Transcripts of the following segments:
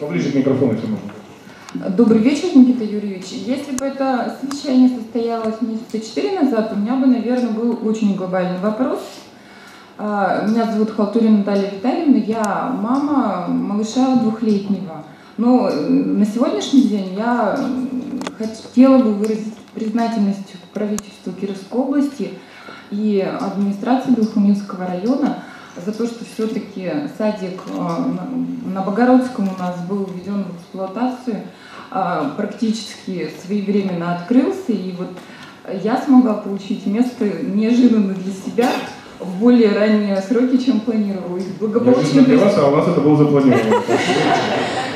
Поближе к микрофону, если можно. Добрый вечер, Никита Юрьевич. Если бы это совещание состоялось месяца четыре назад, у меня бы, наверное, был очень глобальный вопрос. А, Меня зовут Халтурина Наталья Витальевна, я мама малыша двухлетнего. Но э, на сегодняшний день я хотела бы выразить признательность правительству Кировской области и администрации Белхуминского района за то, что все-таки садик э, на- Богородском у нас был введен в эксплуатацию, а, практически своевременно открылся, и вот я смогла получить место неожиданно для себя в более ранние сроки, чем планировала. И благополучно для вас, а у нас это было запланировано.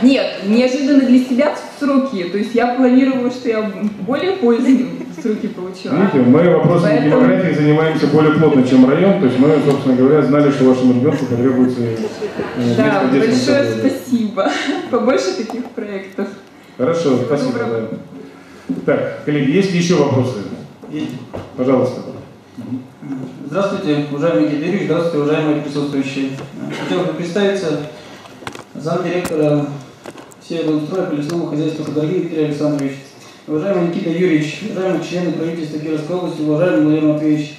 нет, неожиданно для себя в сроки. То есть я планировала, что я более поздние сроки получу. а Видите, мы вопросами Поэтому- демографии занимаемся более плотно, чем район. То есть мы, собственно говоря, знали, что вашему ребенку потребуется э, Да, большое саду. спасибо. Побольше таких проектов. Хорошо, спасибо. Да. Так, коллеги, есть ли еще вопросы? Есть. Пожалуйста. Здравствуйте, уважаемый Никита здравствуйте, уважаемые присутствующие. Хотел бы представиться замдиректора Северного по лесному хозяйству Ходорги Виктор Александрович. Уважаемый Никита Юрьевич, уважаемые члены правительства Кировской области, уважаемый Владимир Матвеевич,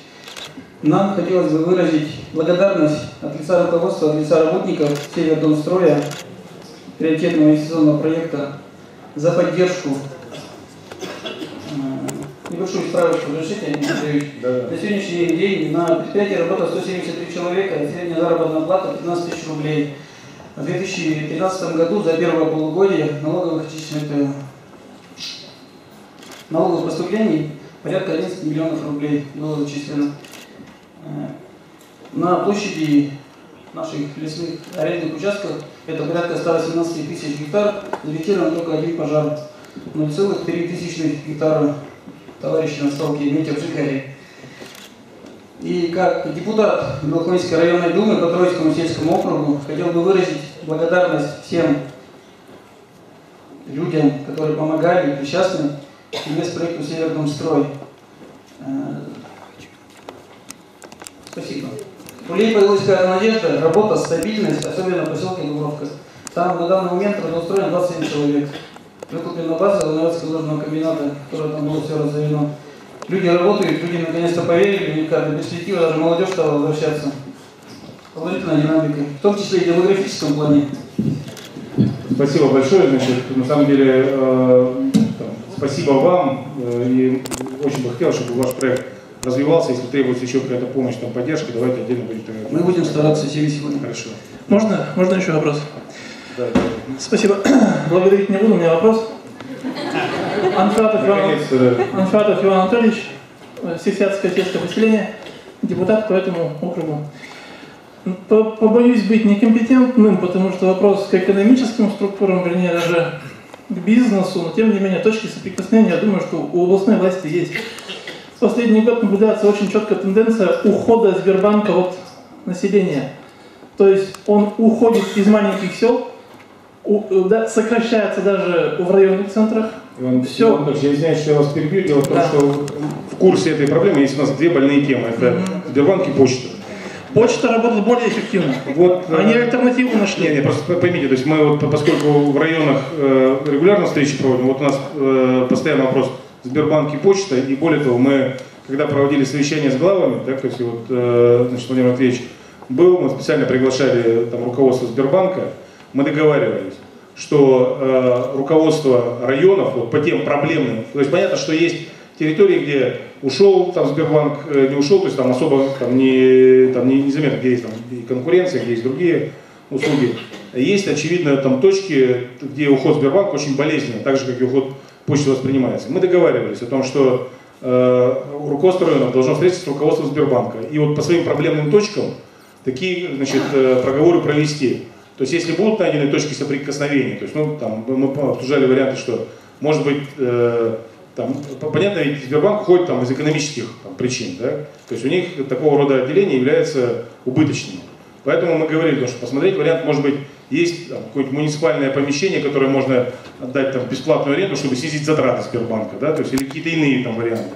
нам хотелось бы выразить благодарность от лица руководства, от лица работников Севердомстроя, приоритетного инвестиционного проекта, за поддержку. Небольшую справочку разрешите, Никита Юрьевич? На сегодняшний день на предприятии работает 173 человека, средняя заработная плата 15 тысяч рублей. В 2013 году за первое полугодие налоговых отчислений, налоговых поступлений порядка 11 миллионов рублей было зачислено. Э, На площади наших лесных арендных участков это порядка 118 тысяч гектар, зафиксирован только один пожар. 0,3 тысячных гектара товарищи на столке в Жихаре. И как депутат Белохмельской районной думы по Троицкому сельскому округу хотел бы выразить благодарность всем людям, которые помогали, причастны к инвестпроекту Севердомстрой. Э, Спасибо. У людей появилась надежда, работа, стабильность, особенно в поселке Дубровка. Там на данный момент трудоустроено 27 человек. Выкуплена база Волновецкого ложного комбината, которая там было все разорено. Люди работают, люди наконец-то поверили, какая-то перспектива, даже молодежь стала возвращаться. Положительная динамика, в том числе и в демографическом плане. Спасибо большое. Значит, на самом деле, э, там, спасибо вам. э, и очень бы хотел, чтобы ваш проект развивался. Если требуется еще какая-то помощь, там, поддержка, давайте отдельно будем. Мы будем стараться всеми силами. Хорошо. Можно, можно еще вопрос? Да. Спасибо. Благодарить не буду, у меня вопрос. Анфратов Иван. Анфратов Иван Анатольевич, э, Сесвятское сельское поселение, депутат по этому округу. По- Побоюсь быть некомпетентным, потому что вопрос к экономическим структурам, вернее даже к бизнесу, но тем не менее точки соприкосновения, я думаю, что у областной власти есть. В последний год наблюдается очень четкая тенденция ухода Сбербанка от населения. То есть он уходит из маленьких сел, у- э, да, сокращается даже в районных центрах. Иван, Всё. Иван Анатольевич, я извиняюсь, что я вас перебью. Дело в том, Да. что в курсе этой проблемы есть у нас две больные темы. Это Сбербанк и почта. Почта работает более эффективно. Вот, э, Они альтернативу нашли. Не, не, просто поймите, то есть мы вот, поскольку в районах э, регулярно встречи проводим, вот у нас э, постоянно вопрос Сбербанк и почта, и более того, мы, когда проводили совещание с главами, так, то есть вот, э, значит, Владимир Матвеевич был, мы специально приглашали там, руководство Сбербанка, мы договаривались, что э, руководство районов вот, по тем проблемным, то есть понятно, что есть территории, где ушел там Сбербанк, э, не ушел, то есть там особо там, не, там, не, незаметно, где есть там, и конкуренция, где есть другие услуги. Есть, очевидно, там точки, где уход Сбербанка очень болезненно, так же, как и уход почты воспринимается. Мы договаривались о том, что э, руководство районов должно встретиться с руководством Сбербанка. И вот по своим проблемным точкам такие значит, э, проговоры провести. То есть если будут найдены точки соприкосновения, то есть ну, там, мы обсуждали варианты, что может быть э, там, понятно, ведь Сбербанк уходит там, из экономических там, причин, да? то есть у них такого рода отделения являются убыточными. Поэтому мы говорили, что посмотреть вариант, может быть, есть какое-нибудь муниципальное помещение, которое можно отдать там, бесплатную аренду, чтобы снизить затраты Сбербанка, да? то есть, или какие-то иные там варианты.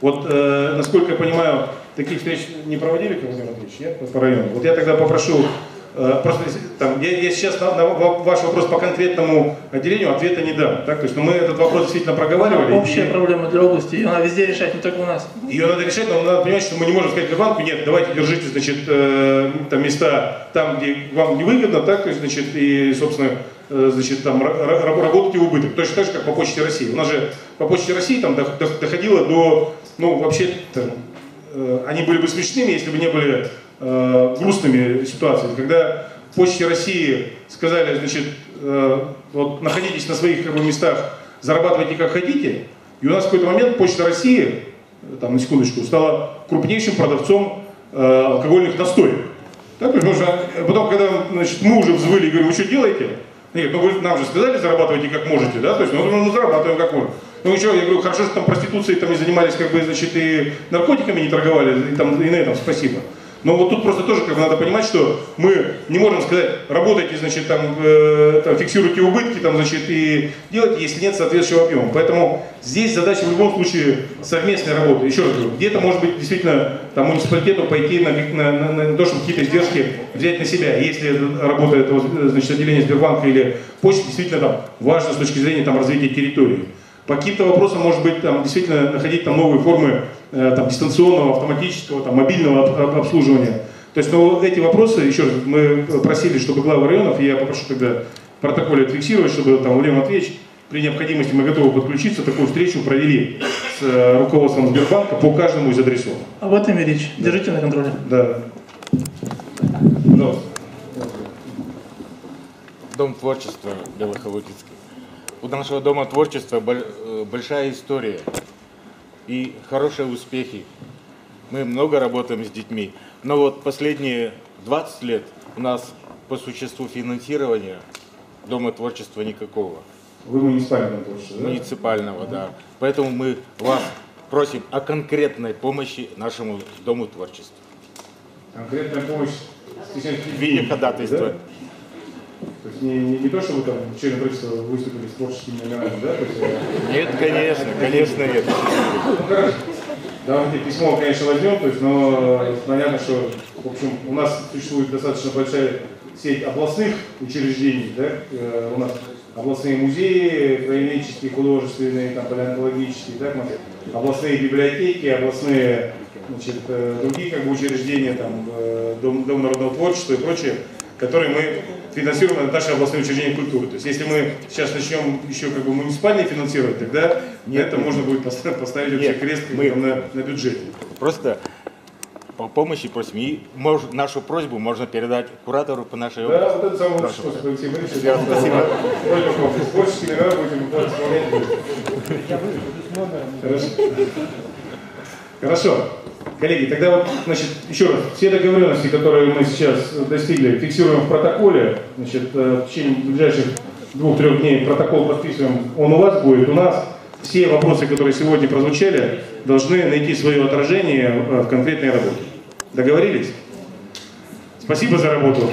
Вот, э, насколько я понимаю, таких встреч не проводили, Владимир Андреевич, нет, по району. Вот я тогда попрошу просто там, я, я сейчас на, на ваш вопрос по конкретному отделению ответа не дам. Так? То есть, ну, мы этот вопрос действительно проговаривали. Общая и, проблема для области, ее надо везде решать, не только у нас. Ее надо решать, но надо понимать, что мы не можем сказать Сбербанку, нет, давайте держите значит, э, там места там, где вам невыгодно, так, то есть, значит, и, собственно, э, значит, там, работать в убыток. Точно так же, как по Почте России. У нас же по Почте России там доходило до, ну, вообще, там, э, они были бы смешными, если бы не были э, грустными ситуациями, когда Почте России сказали, значит, э, вот находитесь на своих как бы, местах, зарабатывайте как хотите, и у нас в какой-то момент Почта России, там на секундочку, стала крупнейшим продавцом э, алкогольных настоек. Так, потому что э, потом, когда значит, мы уже взвыли и говорим, вы что делаете? Нет, ну вы нам же сказали, зарабатывайте как можете, да? То есть, ну мы зарабатываем как можем. Ну еще, я говорю, хорошо, что там проституцией там не занимались, как бы, значит, и наркотиками не торговали, и, там, и на этом спасибо. Но вот тут просто тоже как бы надо понимать, что мы не можем сказать, работайте, значит, там, э, там фиксируйте убытки, там, значит, и делайте, если нет соответствующего объема. Поэтому здесь задача в любом случае совместной работы. Еще раз говорю, где-то может быть действительно там муниципалитету пойти на, на, на, на то, чтобы какие-то издержки взять на себя. Если работа этого, значит, отделения Сбербанка или почты действительно там важно с точки зрения там развития территории. По каким-то вопросам, может быть, там действительно находить там новые формы Э, там, дистанционного, автоматического, там, мобильного обслуживания. То есть, ну, эти вопросы, еще раз, мы просили, чтобы главы районов, и я попрошу тогда в протоколе отфиксировать, чтобы там Владимир Матвеевич, при необходимости мы готовы подключиться, такую встречу провели с э, руководством Сбербанка по каждому из адресов. Об этом и речь. Держите на контроле. Да. Пожалуйста. Дом творчества Белохолодецкий. У нашего дома творчества э, большая история и хорошие успехи. Мы много работаем с детьми. Но вот последние 20 лет у нас по существу финансирования Дома творчества никакого. Вы муниципального творчества, да? Муниципального, да. Поэтому мы вас просим о конкретной помощи нашему Дому творчества. Конкретная помощь в виде ходатайства. Да? То есть не, не, не то, что вы там члены правительства выступили с творческими номерами, да? То есть, э, нет, конечно, конечно нет. Ну. Давайте письмо, конечно, возьмем, то есть, но понятно, что в общем, у нас существует достаточно большая сеть областных учреждений, да? Э, у нас областные музеи, краеведческие, художественные, там, палеонтологические, так, областные библиотеки, областные значит, э, другие как бы, учреждения, там, Дом, Дом народного творчества и прочее которые мы финансируем на наши областные учреждения культуры. То есть если мы сейчас начнем еще как бы муниципальные финансировать, тогда Нет, это можно будет поставить, поставить вообще крест мы, на, на бюджете. Просто по помощи просим. И мож, нашу просьбу можно передать куратору по нашей области. Да, вот это самый лучший способ Алексей Борисович. Спасибо. Просьба с творческими номера будем исполнять. Хорошо. Хорошо. Коллеги, тогда вот, значит, еще раз, все договоренности, которые мы сейчас достигли, фиксируем в протоколе, значит, э, в течение ближайших двух-трех дней протокол подписываем, он у вас будет, у нас. Все вопросы, которые сегодня прозвучали, должны найти свое отражение э, в конкретной работе. Договорились? Спасибо за работу.